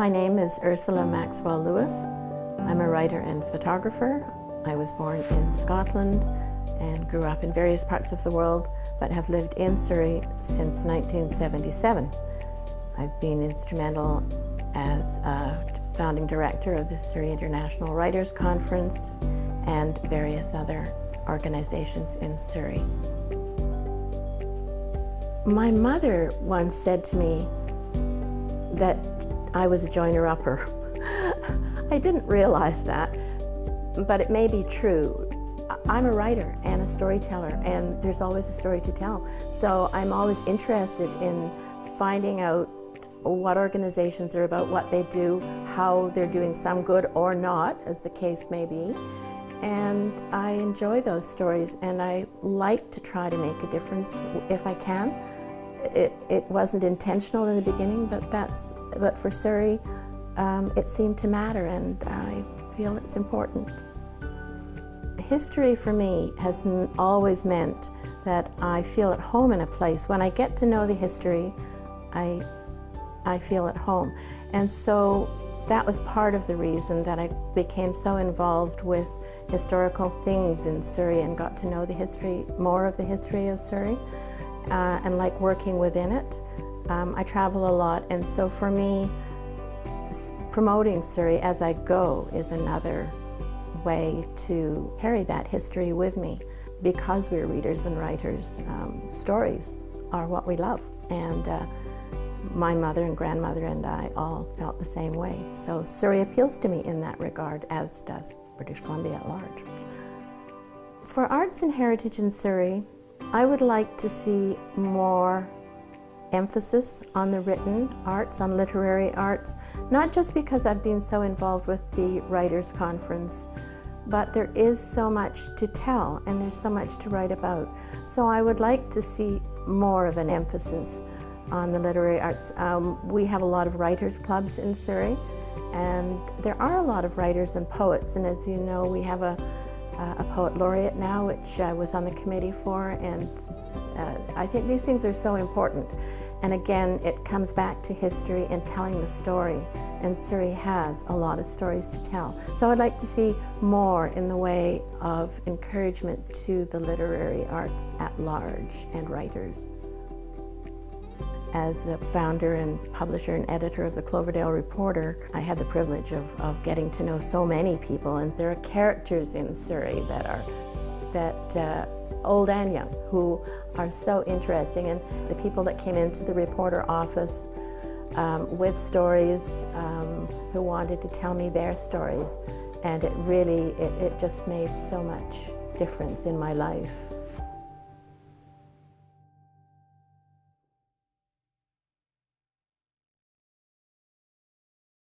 My name is Ursula Maxwell Lewis. I'm a writer and photographer. I was born in Scotland and grew up in various parts of the world, but have lived in Surrey since 1977. I've been instrumental as a founding director of the Surrey International Writers Conference and various other organizations in Surrey. My mother once said to me that I was a joiner upper. I didn't realize that, but it may be true. I'm a writer and a storyteller, and there's always a story to tell. So I'm always interested in finding out what organizations are about, what they do, how they're doing some good or not, as the case may be. And I enjoy those stories, and I like to try to make a difference if I can. It, it wasn't intentional in the beginning, but that's but for Surrey, um, it seemed to matter, and I feel it's important. History for me has always meant that I feel at home in a place. When I get to know the history, I, I feel at home. And so that was part of the reason that I became so involved with historical things in Surrey and got to know the history, more of the history of Surrey, uh, and like working within it. Um, I travel a lot, and so for me, promoting Surrey as I go is another way to carry that history with me. Because we're readers and writers, um, stories are what we love. And uh, my mother and grandmother and I all felt the same way. So Surrey appeals to me in that regard, as does British Columbia at large. For arts and heritage in Surrey, I would like to see more emphasis on the written arts, on literary arts, not just because I've been so involved with the Writers' Conference, but there is so much to tell and there's so much to write about. So I would like to see more of an emphasis on the literary arts. Um, we have a lot of writers' clubs in Surrey, and there are a lot of writers and poets, and as you know, we have a, a poet laureate now, which I was on the committee for, and uh, I think these things are so important. And again, it comes back to history and telling the story. And Surrey has a lot of stories to tell. So I'd like to see more in the way of encouragement to the literary arts at large and writers. As a founder and publisher and editor of the Cloverdale Reporter, I had the privilege of, of getting to know so many people, and there are characters in Surrey that are that uh, old and young, who are so interesting. And the people that came into the reporter office um, with stories, um, who wanted to tell me their stories. And it really, it, it just made so much difference in my life.